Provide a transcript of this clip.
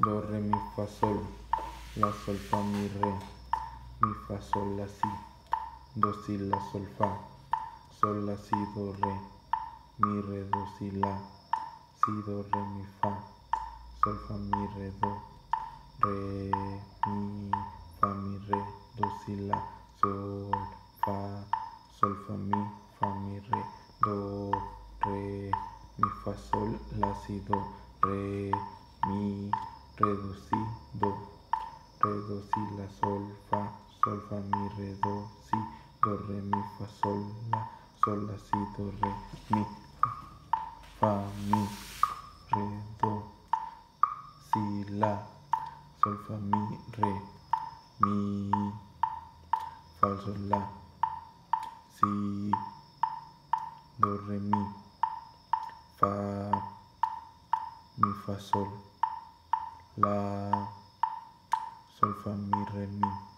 do, re, mi, fa, sol, la, sol, fa, mi, re, mi, fa, sol, la, si, do, si, la, sol, fa, sol, la, si, do, re, mi, re, do, si, la, si, do, re, mi, fa, sol, fa, mi, re, do, re, mi, fa, mi, re, do, si, la, sol, fa, sol, fa, mi, fa, mi, re, do, re, mi, fa, sol, la, si, do, re, mi, re, do, si, do, re, do, si, la, sol, fa, sol, fa, mi, re, do, si, do, re, mi, fa, sol, la, sol, la, si, do, re, mi, fa, mi, re, do, si, la, sol, fa, mi, re, mi, fa, sol, la, si, do, re, mi, fa, mi, fa, sol, la, sol, fa, mi, re, mi.